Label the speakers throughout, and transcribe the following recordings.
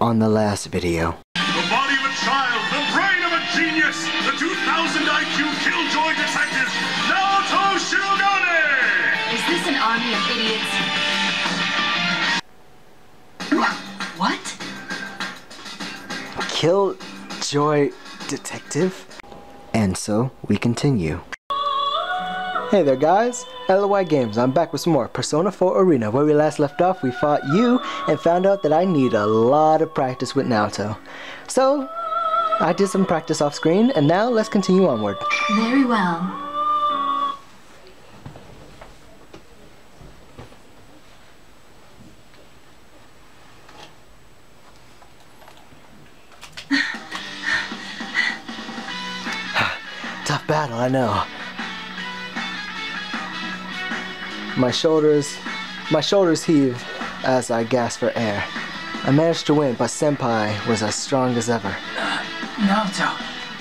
Speaker 1: on the last video.
Speaker 2: The body of a child, the brain of a genius, the 2000 IQ killjoy detective, Naoto Shirogane!
Speaker 3: Is this an army of idiots? What?
Speaker 1: Killjoy Detective? And so, we continue. Hey there guys, LRY Games, I'm back with some more Persona 4 Arena. Where we last left off, we fought you and found out that I need a lot of practice with Naoto. So, I did some practice off screen, and now let's continue onward.
Speaker 3: Very well.
Speaker 1: Tough battle, I know. My shoulders, my shoulders heave as I gasp for air. I managed to win, but Senpai was as strong as ever.
Speaker 4: Naoto,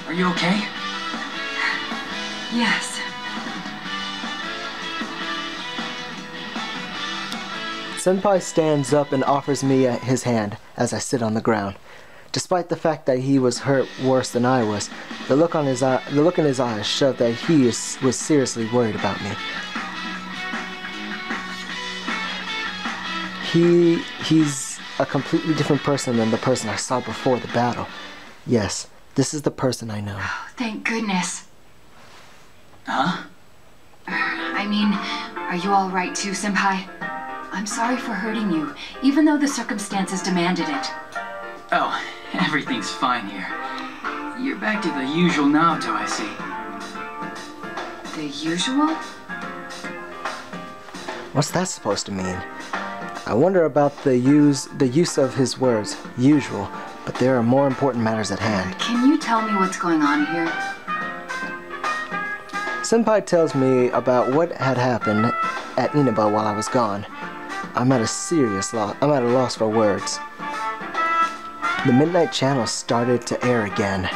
Speaker 4: are you okay?
Speaker 3: Yes.
Speaker 1: Senpai stands up and offers me uh, his hand as I sit on the ground. Despite the fact that he was hurt worse than I was, the look on his eye, the look in his eyes showed that he is, was seriously worried about me. He he's a completely different person than the person I saw before the battle. Yes, this is the person I know.
Speaker 3: Oh, thank goodness.
Speaker 4: Huh?
Speaker 3: I mean, are you all right too, Senpai? I'm sorry for hurting you, even though the circumstances demanded it.
Speaker 4: Oh, everything's fine here. You're back to the usual now, Naoto, I see.
Speaker 3: The usual?
Speaker 1: What's that supposed to mean? I wonder about the use the use of his words, usual, but there are more important matters at hand.
Speaker 3: Can you tell me what's going on here?
Speaker 1: Senpai tells me about what had happened at Inaba while I was gone. I'm at a serious loss. I'm at a loss for words. The Midnight Channel started to air again.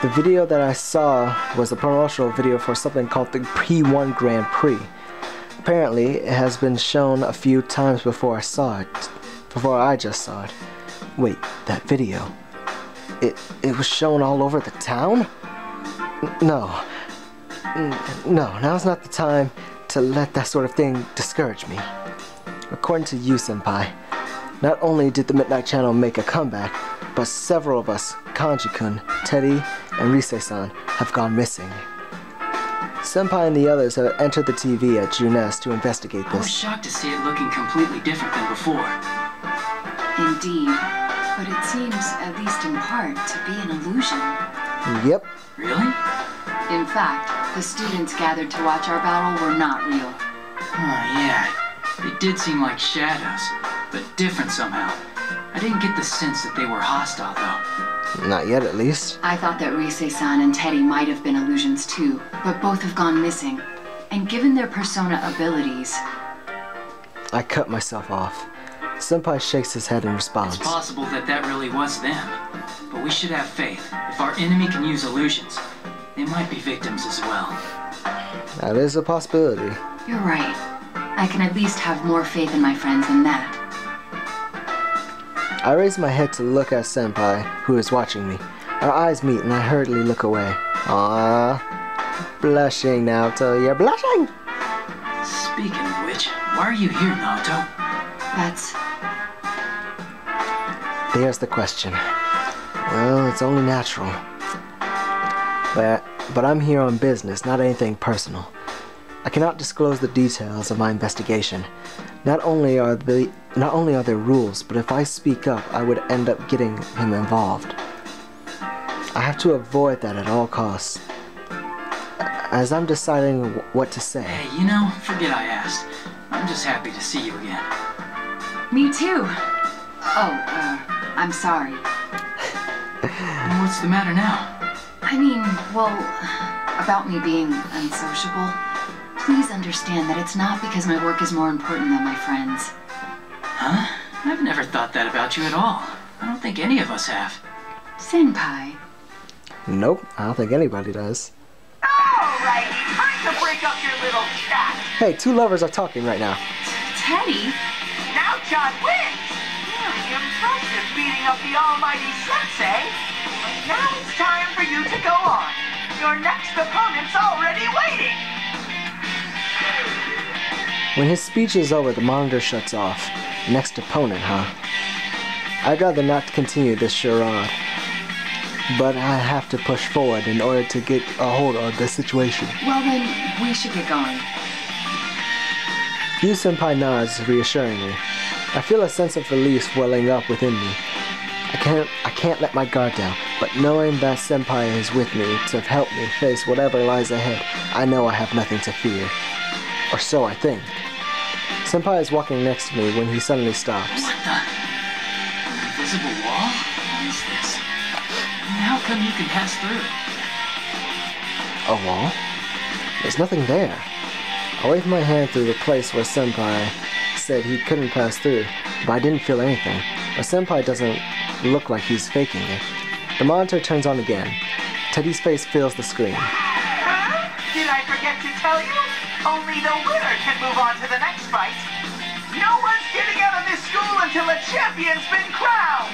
Speaker 1: The video that I saw was a promotional video for something called the P1 Grand Prix. Apparently, it has been shown a few times before I saw it. Before I just saw it. Wait, that video. It it was shown all over the town? No. No, now's not the time to let that sort of thing discourage me. According to you, Senpai, not only did the Midnight Channel make a comeback, but several of us, Kanji-kun, Teddie, and Rise-san, have gone missing. Senpai and the others have entered the TV at Junes to investigate this.
Speaker 4: I was shocked to see it looking completely different than before.
Speaker 3: Indeed. But it seems, at least in part, to be an illusion.
Speaker 1: Yep,
Speaker 4: Really?
Speaker 3: In fact, the students gathered to watch our battle were not real.
Speaker 4: Oh, yeah. They did seem like shadows, but different somehow. I didn't get the sense that they were hostile, though.
Speaker 1: Not yet at least.
Speaker 3: I thought that Rise-san and Teddie might have been illusions too, but both have gone missing. And given their persona abilities,
Speaker 1: I cut myself off. Senpai shakes his head in response.
Speaker 4: It's possible that that really was them. But we should have faith. If our enemy can use illusions, they might be victims as well.
Speaker 1: That is a possibility.
Speaker 3: you're right. I can at least have more faith in my friends than that.
Speaker 1: I raise my head to look at Senpai, who is watching me. Our eyes meet and I hurriedly look away. Ah, blushing now, so you're blushing.
Speaker 4: Speaking of which, why are you here, Naoto?
Speaker 3: That's.
Speaker 1: There's the question. Well, it's only natural. But but I'm here on business, not anything personal. I cannot disclose the details of my investigation. Not only are the not only are there rules, but if I speak up, I would end up getting him involved. I have to avoid that at all costs. As I'm deciding what to say,
Speaker 4: Hey, you know, forget I asked. I'm just happy to see you again.
Speaker 3: Me too! Oh, uh, I'm sorry.
Speaker 4: And what's the matter now?
Speaker 3: I mean, well, about me being unsociable. Please understand that it's not because my work is more important than my friends.
Speaker 4: Huh? I've never thought that about you at all. I don't think any of us have.
Speaker 3: Senpai.
Speaker 1: nope, I don't think anybody does.
Speaker 5: Alrighty, time to break up your little chat.
Speaker 1: Hey, two lovers are talking right now.
Speaker 3: Teddie?
Speaker 5: Now John wins. impressive beating up the almighty sensei. But now it's time for you to go on. Your next opponent's already waiting.
Speaker 1: When his speech is over, the monitor shuts off. Next opponent, huh? I'd rather not continue this charade. But I have to push forward in order to get a hold of the situation.
Speaker 3: Well, then, we should get going.
Speaker 1: Yu Senpai nods reassuringly. I feel a sense of relief welling up within me. I can't I can't let my guard down, but knowing that Senpai is with me to help me face whatever lies ahead, I know I have nothing to fear. Or so I think. Senpai is walking next to me when he suddenly stops.
Speaker 4: What the? An invisible wall? What is this? And how come you can pass through?
Speaker 1: A wall? There's nothing there. I waved my hand through the place where Senpai said he couldn't pass through, but I didn't feel anything. But Senpai doesn't look like he's faking it. The monitor turns on again. Teddie's face fills the screen.
Speaker 5: Huh? Did I forget to tell you? Only the winner can move on to the next fight. No one's getting out of this school until a champion's been crowned.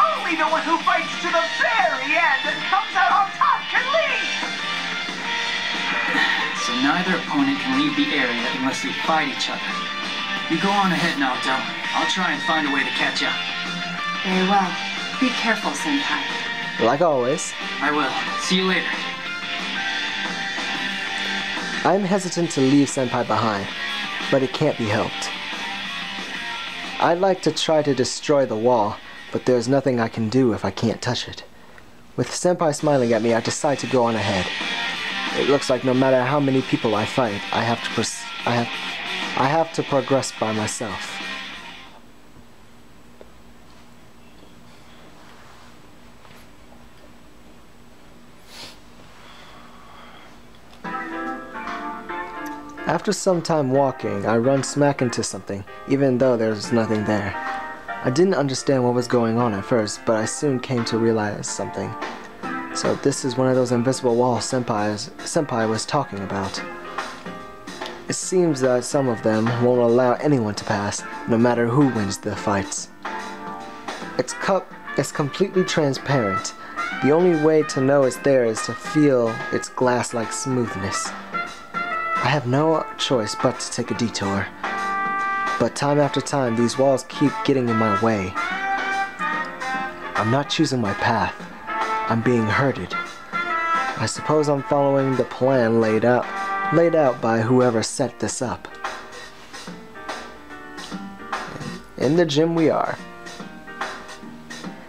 Speaker 5: Only the one who fights to the very end and comes out on top can leave.
Speaker 4: So neither opponent can leave the area unless they fight each other. You go on ahead, now, Naoto. I'll try and find a way to catch up.
Speaker 3: Very well. Be careful, Senpai.
Speaker 1: Like always,
Speaker 4: I will. See you later.
Speaker 1: I'm hesitant to leave Senpai behind, but it can't be helped. I'd like to try to destroy the wall, but there's nothing I can do if I can't touch it. With Senpai smiling at me, I decide to go on ahead. It looks like no matter how many people I fight, I have to I have I have to progress by myself. After some time walking, I run smack into something, even though there's nothing there. I didn't understand what was going on at first, but I soon came to realize something. So this is one of those invisible walls Senpai's, Senpai was talking about. It seems that some of them won't allow anyone to pass, no matter who wins the fights. Its cup is completely transparent. The only way to know it's there is to feel its glass-like smoothness. I have no choice but to take a detour. But time after time, these walls keep getting in my way. I'm not choosing my path. I'm being herded. I suppose I'm following the plan laid out laid out by whoever set this up. In the gym we are.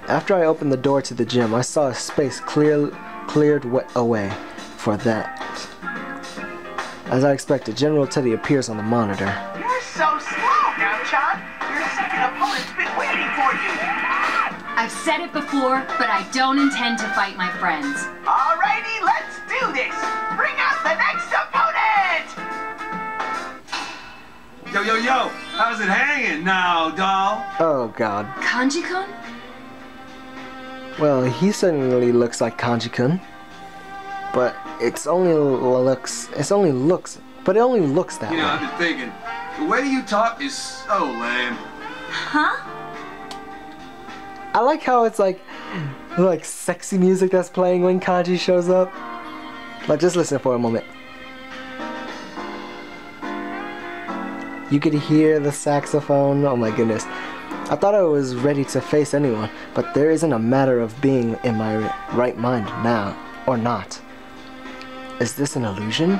Speaker 1: After I opened the door to the gym, I saw a space clear, cleared away for that. As I expected, General Teddie appears on the monitor.
Speaker 5: You're so slow Nao-chan. Your second opponent's been waiting for you.
Speaker 3: I've said it before, but I don't intend to fight my friends.
Speaker 5: Alrighty, let's do this. Bring out the next opponent.
Speaker 6: Yo, yo, yo, how's it hanging now, doll?
Speaker 1: Oh god.
Speaker 3: Kanji-kun?
Speaker 1: Well, he certainly looks like Kanji-kun. But it's only looks it's only looks but it only looks that
Speaker 6: You know, I've
Speaker 1: way.
Speaker 6: been thinking, the way you talk is so lame.
Speaker 3: Huh?
Speaker 1: I like how it's like like sexy music that's playing when Kanji shows up. But just listen for a moment. You could hear the saxophone. Oh my goodness. I thought I was ready to face anyone, but there isn't a matter of being in my right mind now or not. Is this an illusion?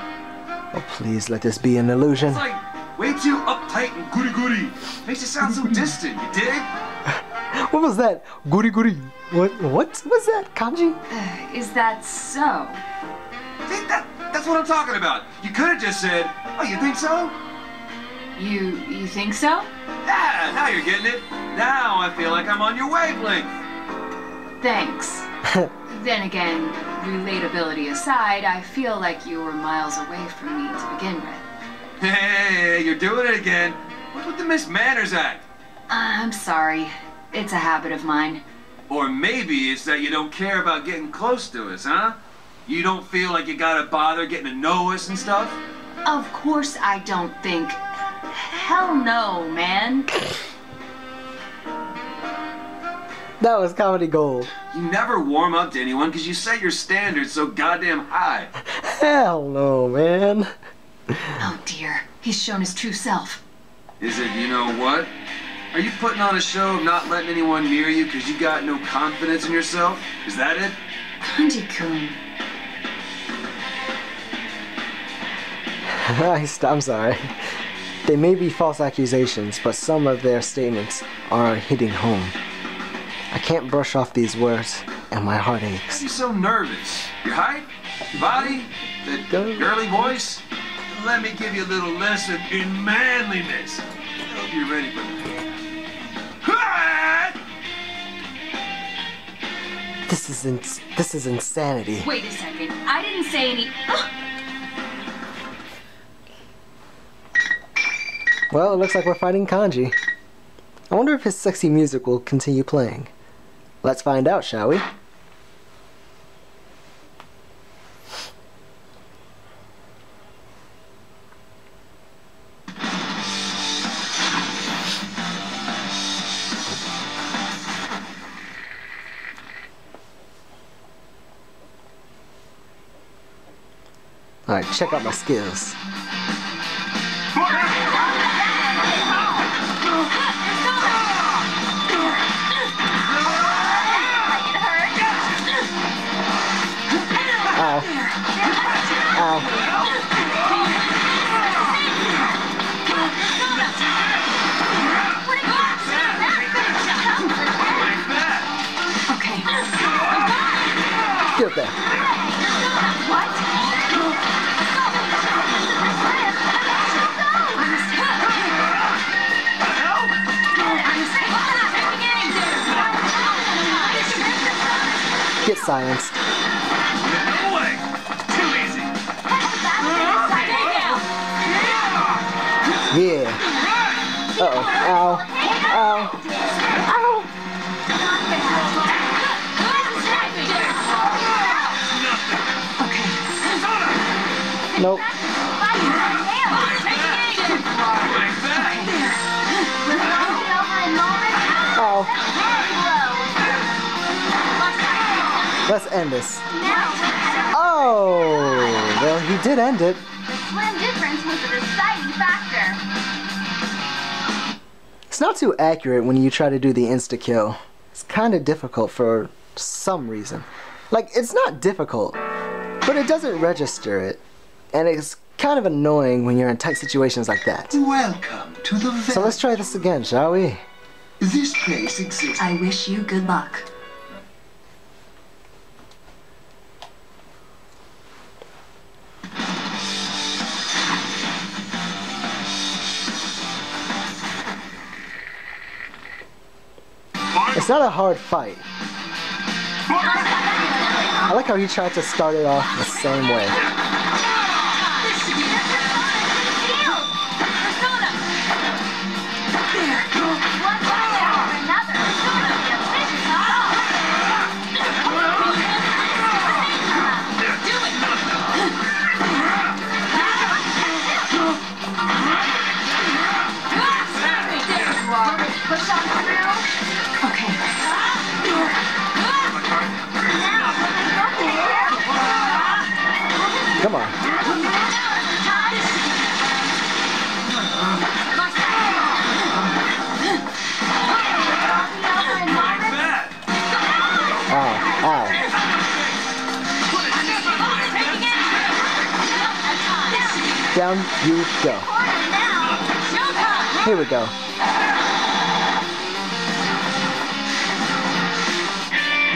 Speaker 1: Oh, please let this be an illusion.
Speaker 6: It's like way too uptight and goody goody. Makes it sound so distant, you dig?
Speaker 1: What was that? Guri guri. What? What was that? Kanji?
Speaker 3: Uh, is that so?
Speaker 6: See, that, that's what I'm talking about. You could have just said, oh, you think so?
Speaker 3: You you think so?
Speaker 6: Yeah, now you're getting it. Now I feel like I'm on your wavelength.
Speaker 3: Thanks. then again, relatability aside, I feel like you were miles away from me to begin with.
Speaker 6: Hey, you're doing it again. What's with the Miss Manners act?
Speaker 3: Uh, I'm sorry. It's a habit of mine.
Speaker 6: Or maybe it's that you don't care about getting close to us, huh? You don't feel like you gotta bother getting to know us and stuff?
Speaker 3: Of course I don't think. Hell no, man.
Speaker 1: That was comedy gold.
Speaker 6: You never warm up to anyone because you set your standards so goddamn high.
Speaker 1: Hell no, man.
Speaker 3: Oh dear, he's shown his true self.
Speaker 6: Is it, you know what? Are you putting on a show of not letting anyone near you because you got no confidence in yourself? Is that it?
Speaker 3: Kanji-kun.
Speaker 1: I st- I'm sorry. They may be false accusations, but some of their statements are hitting home. I can't brush off these words, and my heart aches.
Speaker 6: you so nervous? Your height? Your body? That
Speaker 1: Go.
Speaker 6: girly voice? Let me give you a little lesson in manliness. I hope you're ready for that.
Speaker 1: This is ins- this is insanity.
Speaker 3: Wait a second, I didn't say any.
Speaker 1: Well, it looks like we're fighting Kanji. I wonder if his sexy music will continue playing. Let's find out, shall we? Alright, check out my skills. Get silenced.
Speaker 6: No way! Too easy!
Speaker 1: Yeah. Uh oh. Ow. Ow. Nope. Let's end this. Oh, well, he did end it.
Speaker 7: The Slim difference was a deciding factor.
Speaker 1: It's not too accurate when you try to do the insta kill. It's kind of difficult for some reason. Like, it's not difficult, but it doesn't register it. And it's kind of annoying when you're in tight situations like that.
Speaker 8: Welcome to the
Speaker 1: So let's try this again, shall we?
Speaker 8: This place exists.
Speaker 3: I wish you good luck.
Speaker 1: It's not a hard fight. I like how he tried to start it off the same way. Come on.
Speaker 6: Bad.
Speaker 1: Ow, ow. Down you go. Here we go.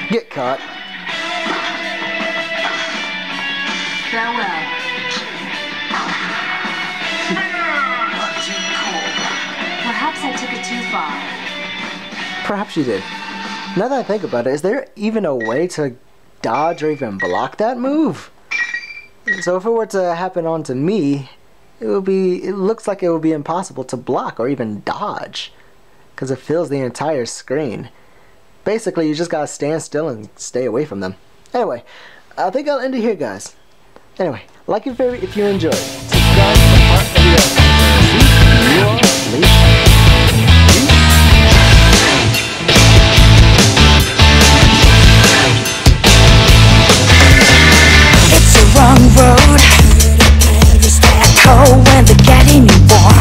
Speaker 1: Get caught.
Speaker 3: Farewell. Perhaps I took it too far.
Speaker 1: Perhaps you did. Now that I think about it, is there even a way to dodge or even block that move? So if it were to happen onto me, it would be it looks like it would be impossible to block or even dodge cuz it fills the entire screen. Basically, you just got to stand still and stay away from them. Anyway, I think I'll end it here, guys. Anyway, like and favorite if you enjoyed. Subscribe video. It's a wrong road. When the getting you want.